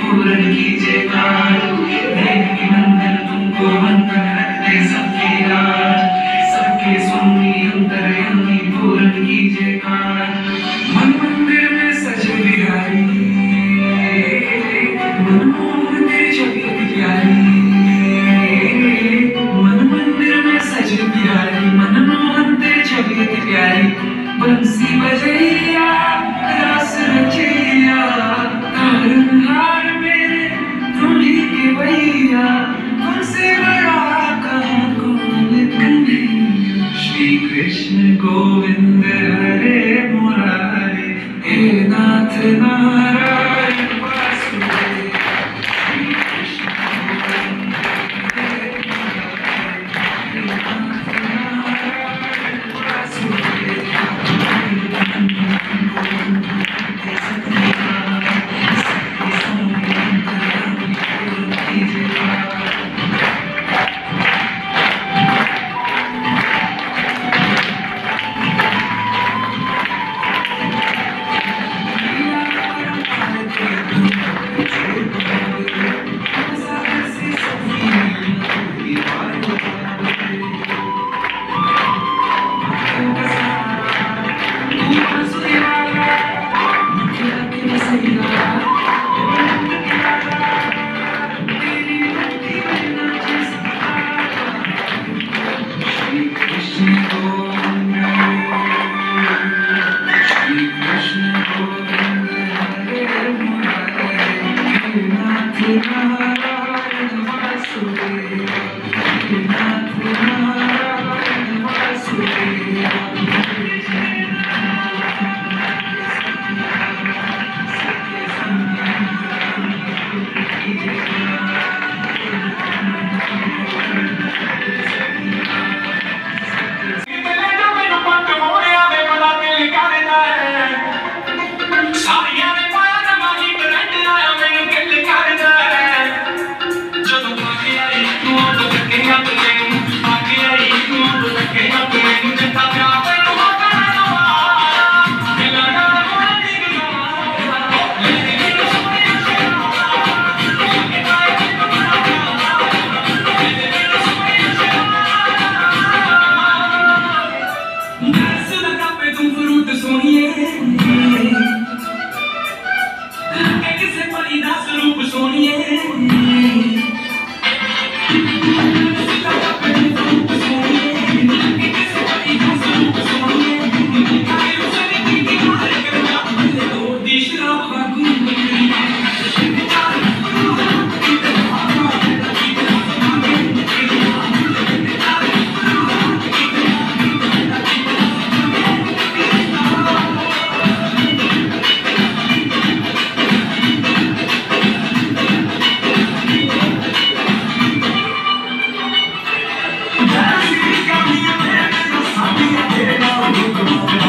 पूर्ण कीजिए काज देवी नंदन तुमको वंदन रखते बंसी बजैया रास रचैया तारनहार मेरे भैया, तुमसे बड़ा श्री कृष्ण गोविंद हरे मुरारी, हे नाथ नारायण। Thank you. Música